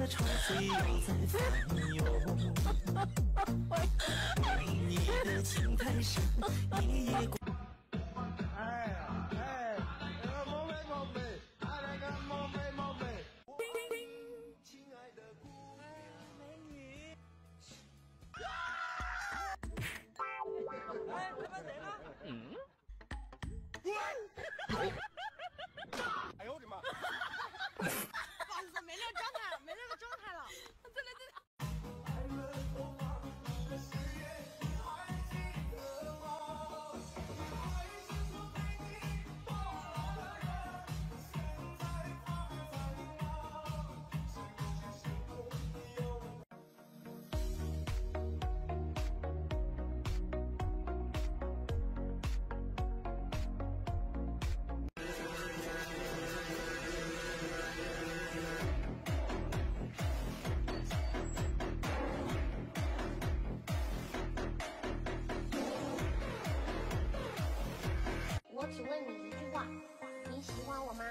的潮水要再翻涌。你的情太深，夜夜。哎，他妈谁呢？嗯。问你一句话你喜欢我吗？